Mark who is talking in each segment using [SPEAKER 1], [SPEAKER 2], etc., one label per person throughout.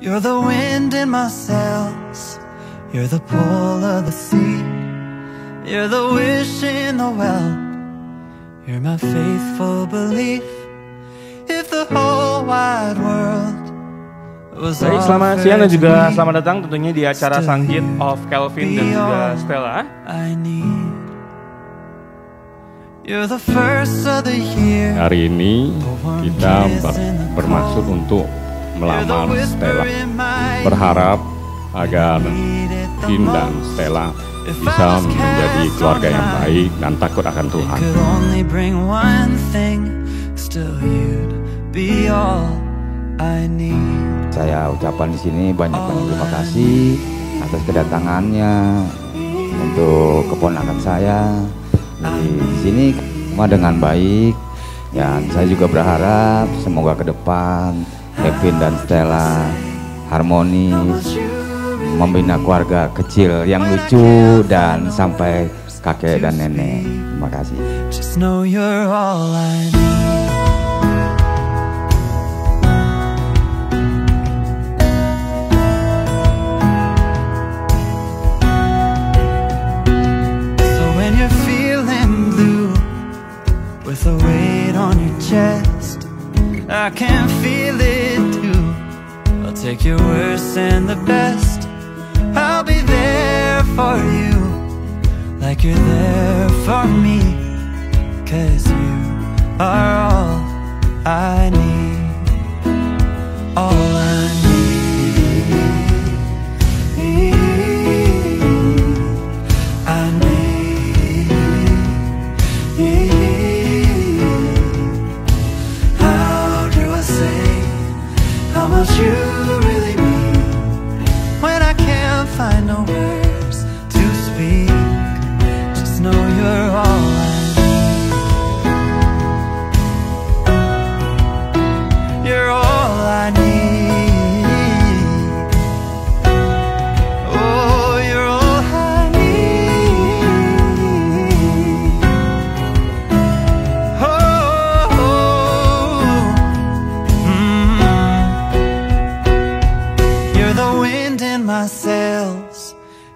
[SPEAKER 1] You're the wind in my sails. You're the pull of the sea. You're the wish in the well. You're my faithful belief. If the whole wide world was
[SPEAKER 2] Baik, selamat siang dan juga selamat datang tentunya di acara
[SPEAKER 1] still
[SPEAKER 2] Sanggit of Kelvin dan
[SPEAKER 1] be
[SPEAKER 2] juga
[SPEAKER 1] all
[SPEAKER 2] Stella.
[SPEAKER 1] I need. You're the first of the year.
[SPEAKER 3] Hari ini kita ber- bermaksud untuk melamar Stella. Berharap agar Kim dan Stella bisa menjadi keluarga yang baik dan takut akan Tuhan.
[SPEAKER 4] Saya ucapkan di sini banyak-banyak terima kasih atas kedatangannya untuk keponakan saya. Jadi di sini semua dengan baik dan saya juga berharap semoga ke depan Kevin dan Stella harmonis membina keluarga kecil yang lucu dan sampai kakek dan nenek. Terima kasih.
[SPEAKER 1] Just know you're all I need. I can feel it take your worst and the best. I'll be there for you, like you're there for me. Cause you are all I need. You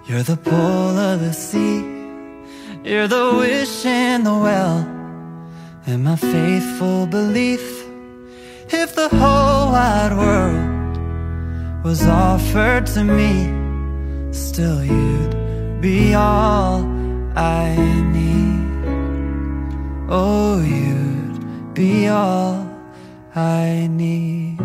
[SPEAKER 1] You're the pull of the sea. You're the wish in the well. And my faithful belief. If the whole wide world was offered to me, still you'd be all I need. Oh, you'd be all I need.